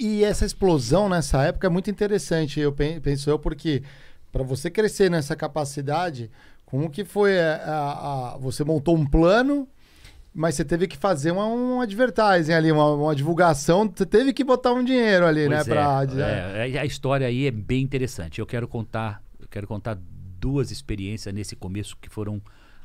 E essa explosão nessa época é muito interessante, eu pen- penso eu, porque para você crescer nessa capacidade, como que foi a, a- a- você montou um plano, mas você teve que fazer uma, um advertising ali, uma, uma divulgação, você teve que botar um dinheiro ali, né, Pois pra... é, é, a história aí é bem interessante. Eu quero contar, eu quero contar duas experiências nesse começo que foram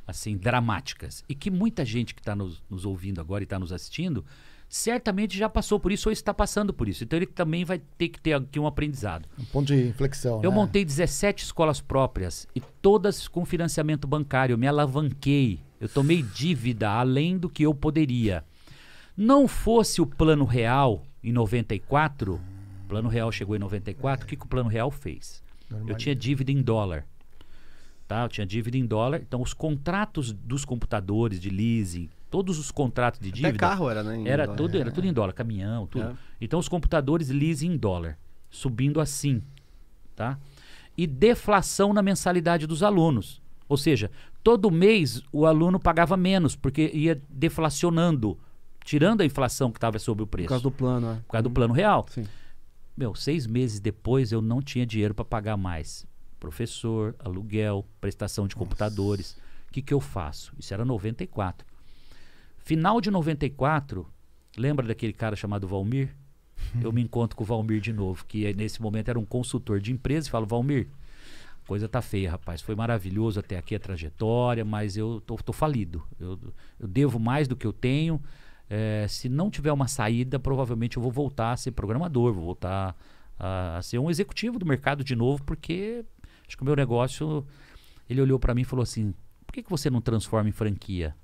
assim dramáticas e que muita gente que está nos, nos ouvindo agora e está nos assistindo certamente já passou por isso ou está passando por isso. Então ele também vai ter que ter aqui um aprendizado. Um ponto de inflexão, Eu né? montei 17 escolas próprias e todas com financiamento bancário. Eu me alavanquei. Eu tomei dívida além do que eu poderia. Não fosse o Plano Real em 94, o Plano Real chegou em 94, o que, que o Plano Real fez? Eu tinha dívida em dólar. Tá? Eu tinha dívida em dólar. Então, os contratos dos computadores de leasing, todos os contratos de dívida. Até carro era, né? Era dólar. tudo, era tudo em dólar, caminhão, tudo. É. Então os computadores leasing em dólar, subindo assim, tá? E deflação na mensalidade dos alunos. Ou seja, todo mês o aluno pagava menos, porque ia deflacionando, tirando a inflação que estava sobre o preço. Por causa do plano, é. Por causa do plano real. Sim. Meu, seis meses depois eu não tinha dinheiro para pagar mais. Professor, aluguel, prestação de computadores. O que, que eu faço? Isso era 94. Final de 94, lembra daquele cara chamado Valmir? Eu me encontro com o Valmir de novo, que eh, nesse momento era um consultor de empresa, e falo, Valmir, a coisa tá feia, rapaz. Foi maravilhoso até aqui a trajetória, mas eu tô, tô falido. Eu, eu devo mais do que eu tenho. Eh, se não tiver uma saída, provavelmente eu vou voltar a ser programador, vou voltar a, a ser um executivo do mercado de novo, porque acho que o meu negócio. Ele olhou para mim e falou assim: por que, que você não transforma em franquia?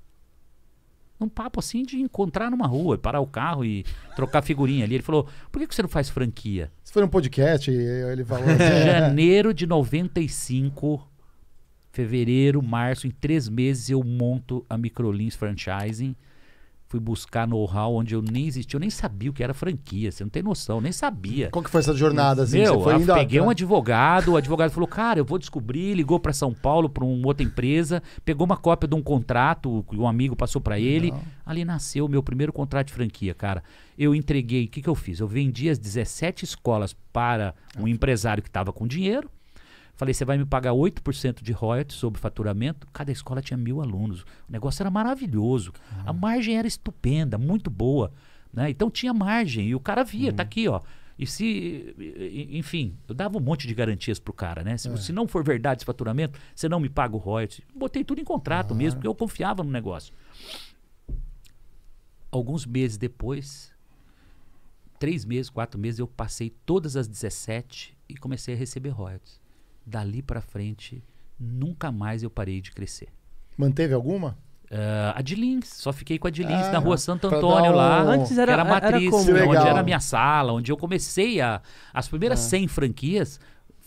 Num papo assim de encontrar numa rua, parar o carro e trocar figurinha ali. Ele falou: por que, que você não faz franquia? Isso foi num podcast, ele falou... assim, Janeiro de 95, fevereiro, março, em três meses eu monto a Microlins Franchising. Fui buscar know-how onde eu nem existia, eu nem sabia o que era franquia, você não tem noção, nem sabia. Qual que foi essa jornada, assim? Meu, foi eu indo... peguei um advogado, o advogado falou, cara, eu vou descobrir, ligou para São Paulo, para uma outra empresa, pegou uma cópia de um contrato que um amigo passou para ele, ali nasceu o meu primeiro contrato de franquia, cara. Eu entreguei, o que, que eu fiz? Eu vendi as 17 escolas para um empresário que estava com dinheiro, Falei, você vai me pagar 8% de royalties sobre faturamento? Cada escola tinha mil alunos. O negócio era maravilhoso. A margem era estupenda, muito boa. Né? Então tinha margem. E o cara via, tá aqui, ó. E se, enfim, eu dava um monte de garantias pro cara, né? Se, se não for verdade esse faturamento, você não me paga o royalties. Botei tudo em contrato mesmo, porque eu confiava no negócio. Alguns meses depois, três meses, quatro meses, eu passei todas as 17 e comecei a receber royalties. Dali pra frente, nunca mais eu parei de crescer. Manteve alguma? Ah, a de Lins, só fiquei com a de Lins Ah, na rua Santo Antônio dar lá. um- Antes era- era a era matriz? Que onde era a minha sala, onde eu comecei a. As primeiras 100 franquias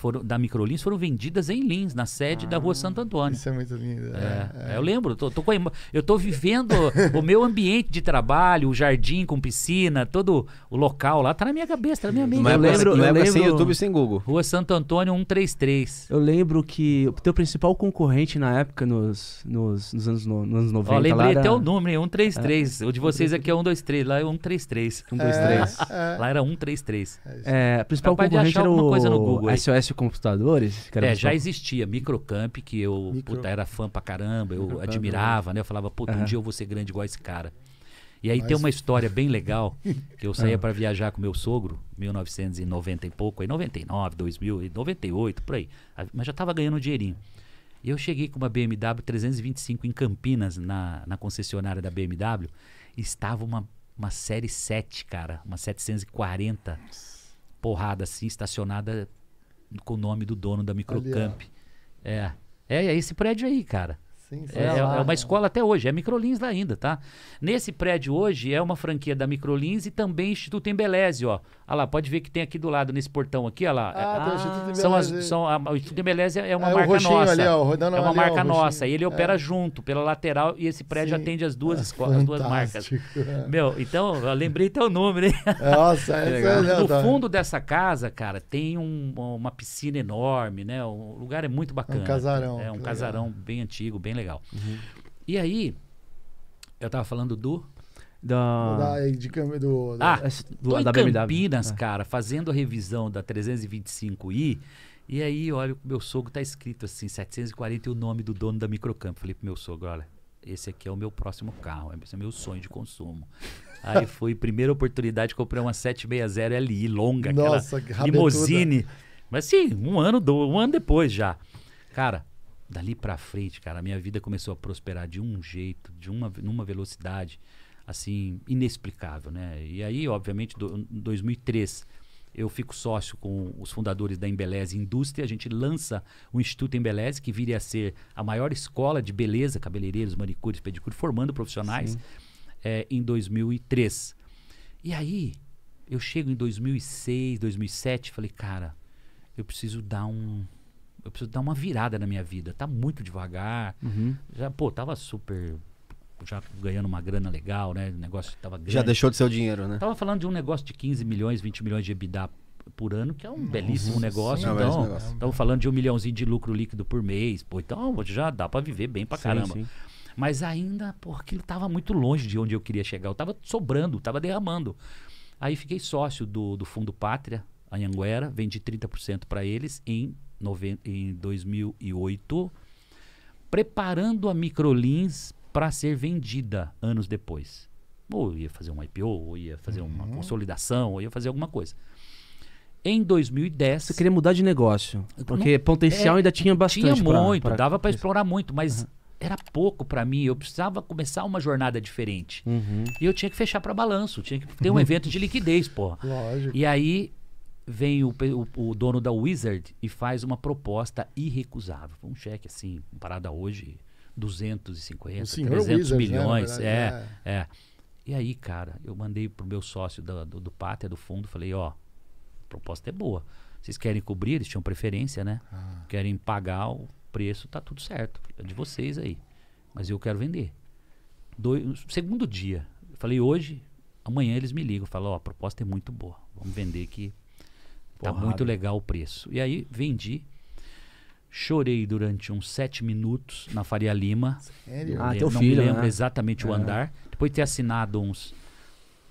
foram, da Microlins foram vendidas em Lins, na sede da rua Santo Antônio. Isso é muito lindo. É, é, eu lembro, tô, tô com emo- eu tô vivendo o meu ambiente de trabalho, o jardim com piscina, todo o local lá, tá na minha cabeça, tá na minha mente. Não é Eu lembro- não é eu pra sem lembro- YouTube e sem Google. Rua Santo Antônio 133. Eu lembro que o teu principal concorrente na época, nos, nos, nos anos, no- nos anos 90, Ó, lembrei lá era... até o número, hein, 133. O de vocês aqui é 123, lá é 133. Um, dois, três. É, Lá era 133. É, principal Capaz concorrente achar era alguma coisa no o Google aí. Computadores. Que era É, já existia Microcamp, que eu Micro- puta, era fã pra caramba, eu Microcamp, admirava, né? Eu falava, puta, um dia eu vou ser grande igual esse cara. E aí Mas- tem uma história bem legal, que eu Ah. saía pra viajar com meu sogro, 1990 e pouco, aí 99, 2000, e 98, por aí. A- Mas já tava ganhando um dinheirinho. E eu cheguei com uma BMW 325 em Campinas, na, na concessionária da BMW, e estava uma, uma série 7, cara, uma 740, porrada assim, estacionada com o nome do dono da Microcamp. É. É, é esse prédio aí, cara. É, é- é uma escola até hoje, é Microlins lá ainda, tá? Nesse prédio hoje é uma franquia da Microlins e também Instituto Embeleze, ó. Olha lá, pode ver que tem aqui do lado, nesse portão aqui, ó lá. Ah, o Instituto são as, são a, o Instituto Embeleze é uma É, marca nossa. ali, ó, rodando é uma ali, ó, marca o nossa. E ele É. opera junto, pela lateral, e esse prédio Sim. atende as duas Ah, escolas, as duas marcas. É. Meu, então, eu lembrei teu nome, né? Nossa, legal. é No tá. fundo dessa casa, cara, tem um- uma piscina enorme, né? O lugar é muito bacana. casarão, É um casarão bem antigo, bem legal. E aí, eu tava falando do. Da, Da, de, do, Ah, da- esse- do- Tô em da BMW. Campinas, É. cara, fazendo a revisão da 325i. E aí, olha, o meu sogro tá escrito assim, 740 e o nome do dono da Microcampo. Falei pro meu sogro, olha, esse aqui é o meu próximo carro, esse é o meu sonho de consumo. Aí foi, primeira oportunidade, comprei uma 760 LI, longa, Nossa, que aquela limousine. Mas sim, um ano, do, um ano depois já. Cara, dali pra frente, cara, a minha vida começou a prosperar de um jeito, de uma, numa velocidade, assim, inexplicável, né? E aí, obviamente, do, em 2003, eu fico sócio com os fundadores da Embeleze Indústria. A gente lança o Instituto Embeleze, que viria a ser a maior escola de beleza, cabeleireiros, manicures, pedicures, formando profissionais, é, em 2003. E aí, eu chego em 2006, 2007, falei, cara, eu preciso dar um. Eu preciso dar uma virada na minha vida. Tá muito devagar. Uhum. Já, pô, tava super. Já ganhando uma grana legal, né? O negócio tava grande. Já deixou de ser o dinheiro, né? Tava falando de um negócio de 15 milhões, 20 milhões de EBITDA por ano, que é um belíssimo negócio. sim. É um então, belíssimo negócio. estamos falando de um milhãozinho de lucro líquido por mês. Pô, então já dá pra viver bem pra Sim, caramba. sim. Mas ainda, pô, aquilo tava muito longe de onde eu queria chegar. Eu tava sobrando, tava derramando. Aí fiquei sócio do, do Fundo Pátria, Anhanguera, vendi 30% para eles em, em 2008, preparando a Microlins para ser vendida anos depois. Ou ia fazer um IPO, ou ia fazer uma consolidação, ou ia fazer alguma coisa. Em 2010, Você queria mudar de negócio. Porque potencial é, ainda tinha bastante. tinha pra- muito, pra- dava para explorar muito, mas era pouco para mim. Eu precisava começar uma jornada diferente. Uhum. E eu tinha que fechar para balanço, tinha que ter um evento de liquidez, porra. Lógico. E aí vem o, o- o dono da Wizard e faz uma proposta irrecusável. Um cheque assim, comparado a hoje, 250, O senhor 300 Wizard, né, milhões. verdade, é, é. E aí, cara, eu mandei pro meu sócio da- do, do Pátria, do fundo, falei, ó, a proposta é boa. Vocês querem cobrir? Eles tinham preferência, né? Ah. Querem pagar o preço, tá tudo certo. É de vocês aí. Mas eu quero vender. Doi- segundo dia, falei hoje, amanhã eles me ligam, falam, ó, a proposta é muito boa. Vamos vender que tá Porrada. muito legal o preço. E aí vendi. Chorei durante uns sete minutos na Faria Lima. Sério? Ah, Eu teu não filho, me lembro né? exatamente o É. andar. Depois de ter assinado uns,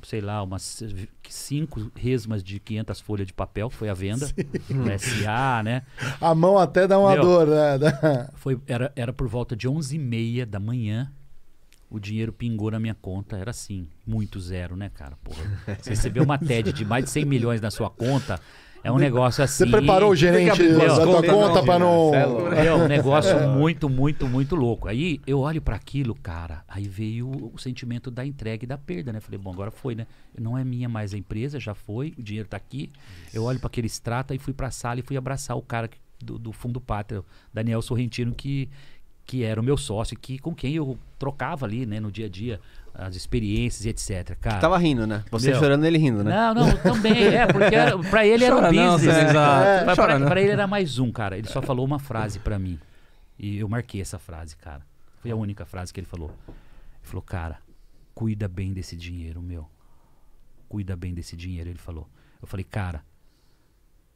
sei lá, umas cinco resmas de 500 folhas de papel, que foi a venda. no SA, né? A mão até dá uma Meu. dor, né? Foi, era, era por volta de 11h30 da manhã. O dinheiro pingou na minha conta. Era assim, muito zero, né, cara? Porra, você recebeu uma TED de mais de 100 milhões na sua conta. É um negócio assim. Você preparou o gerente da tua conta pra não. É. É um negócio muito, muito, muito louco. Aí eu olho para aquilo, cara, aí veio o sentimento da entrega e da perda, né? Falei, bom, agora foi, né? Não é minha mais a empresa, já foi, o dinheiro tá aqui. Eu olho para aquele extrato e fui pra sala e fui abraçar o cara do, do Fundo Pátria, Daniel Sorrentino, que, que era o meu sócio, que, com quem eu trocava ali, né, no dia a dia, as experiências e etc. Cara, Tava rindo, né? Você Meu. chorando ele rindo, né? não, não, também, é, porque era, pra ele era um não, business. Zé, exato. É, pra, Chora pra- não. pra ele era mais um, cara. Ele só falou uma frase pra mim. E eu marquei essa frase, cara. Foi a única frase que ele falou. Ele falou, cara, cuida bem desse dinheiro, meu. Cuida bem desse dinheiro, ele falou. Eu falei, cara,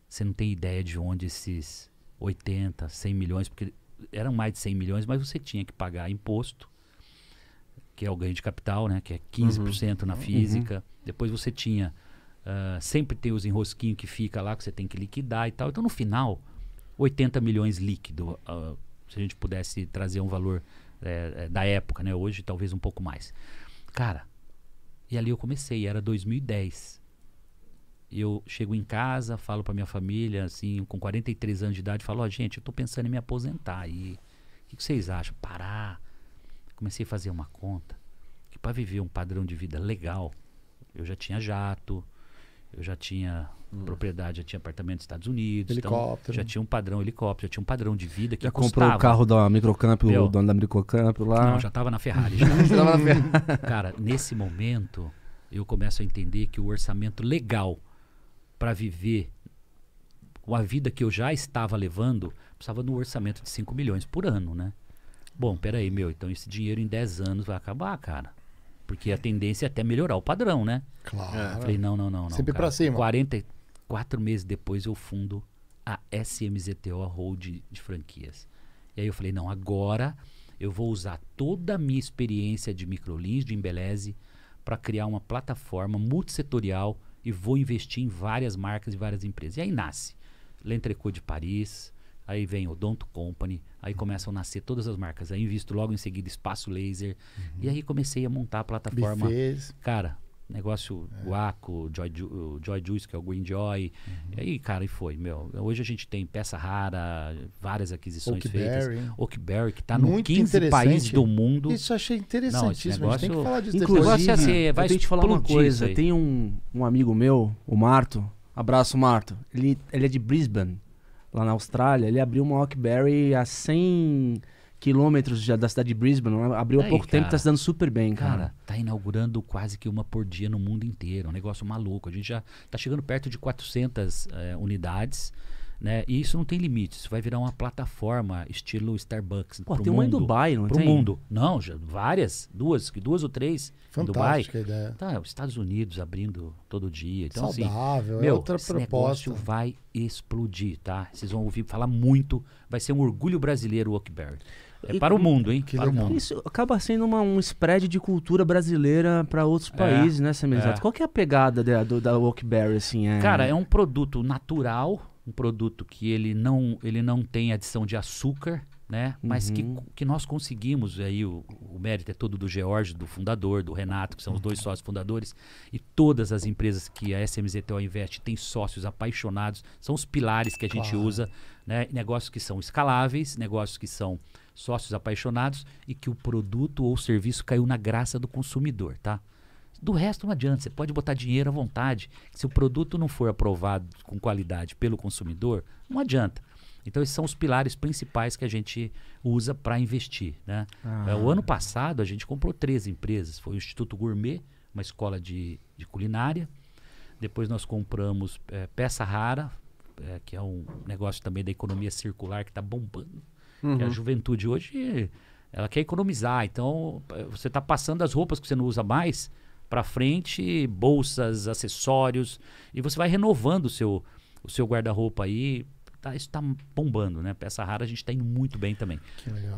você não tem ideia de onde esses 80, 100 milhões, porque eram mais de 100 milhões, mas você tinha que pagar imposto, que é o ganho de capital, né? Que é 15% na física. Depois você tinha. ah, sempre tem os enrosquinhos que fica lá, que você tem que liquidar e tal. Então, no final, 80 milhões líquido. ah, se a gente pudesse trazer um valor eh, da época, né? Hoje, talvez um pouco mais. Cara, e ali eu comecei, era 2010. Eu chego em casa, falo pra minha família, assim, com 43 anos de idade, falo, ó, gente, eu tô pensando em me aposentar aí. O que, que vocês acham? Parar. Comecei a fazer uma conta que para viver um padrão de vida legal, eu já tinha jato, eu já tinha propriedade, já tinha apartamento nos Estados Unidos, então Helicóptero. já tinha um padrão helicóptero, já tinha um padrão de vida que Já custava. comprou o carro da Microcamp, Meu. o dono da Microcamp lá. Não, já tava na Ferrari. já. Cara, nesse momento, eu começo a entender que o orçamento legal para viver com a vida que eu já estava levando, precisava de um orçamento de 5 milhões por ano, né? Bom, peraí, meu, então esse dinheiro em 10 anos vai acabar, cara. Porque a tendência é até melhorar o padrão, né? Claro. Falei, não, não, não, não. Sempre pra cima. 44 meses depois eu fundo a SMZTO, a Hold de franquias. E aí eu falei, não, agora eu vou usar toda a minha experiência de microlins, de embeleze, para criar uma plataforma multissetorial e vou investir em várias marcas e várias empresas. E aí nasce L'Entrecô de Paris, aí vem o Odonto Company, aí começam a nascer todas as marcas. Aí invisto logo em seguida Espaço Laser. E aí comecei a montar a plataforma. Buffets. Cara, negócio Guaco, Joy, Joy Juice, que é o Green Joy. E aí, cara, e foi, meu. Hoje a gente tem peça rara, várias aquisições feitas. Oakberry. Oakberry, que tá no Muito 15 interessante. países do mundo. Isso eu achei interessantíssimo. a gente tem que negócio- falar disso Inclusive, depois. Negócio é assim, vai eu te falar uma coisa. Tem um, um amigo meu, o Marto. Abraço, Marto. Ele, ele é de Brisbane, lá na Austrália. Ele abriu uma Oakberry a 100 quilômetros já da cidade de Brisbane. Abriu há Aí, pouco tempo e cara. tá se dando super bem, cara. Cara, tá inaugurando quase que uma por dia no mundo inteiro. É um negócio maluco. A gente já tá chegando perto de 400 eh, unidades. Né? E isso não tem limite. Isso vai virar uma plataforma estilo Starbucks. Pô, pro tem uma em mundo, Dubai, não pro tem? mundo. Não, já, várias. Duas, duas ou três em Dubai. Fantástica ideia. Tá, os Estados Unidos abrindo todo dia. Então, assim, Saudável, é meu, outra esse proposta. negócio vai explodir, tá? Vocês vão ouvir falar muito. Vai ser um orgulho brasileiro o Oakberry. É para o mundo, hein? que para o legal. mundo. Isso acaba sendo uma- um spread de cultura brasileira para outros países, né, Samirizato? é. Qual que é a pegada da, do- da Oakberry, assim? É... Cara, é um produto natural, um produto que ele não, ele não tem adição de açúcar, né? Mas que, Uhum. que nós conseguimos, aí o, o mérito é todo do George, do fundador, do Renato, que são os dois sócios fundadores, e todas as empresas que a SMZTO investe têm sócios apaixonados, são os pilares que a gente Claro. usa, né? Negócios que são escaláveis, negócios que são sócios apaixonados e que o produto ou serviço caiu na graça do consumidor, tá? Do resto não adianta, você pode botar dinheiro à vontade. Se o produto não for aprovado com qualidade pelo consumidor, não adianta. Então esses são os pilares principais que a gente usa para investir. Né? Ah. É, O ano passado a gente comprou três empresas. Foi o Instituto Gourmet, uma escola de, de culinária. Depois nós compramos é, Peça Rara, é, que é um negócio também da economia circular que está bombando. Que a juventude hoje ela quer economizar. Então você está passando as roupas que você não usa mais para frente, bolsas, acessórios, e você vai renovando o seu, o seu guarda-roupa aí. Tá, isso está bombando, né? Peça rara a gente está indo muito bem também. Que legal.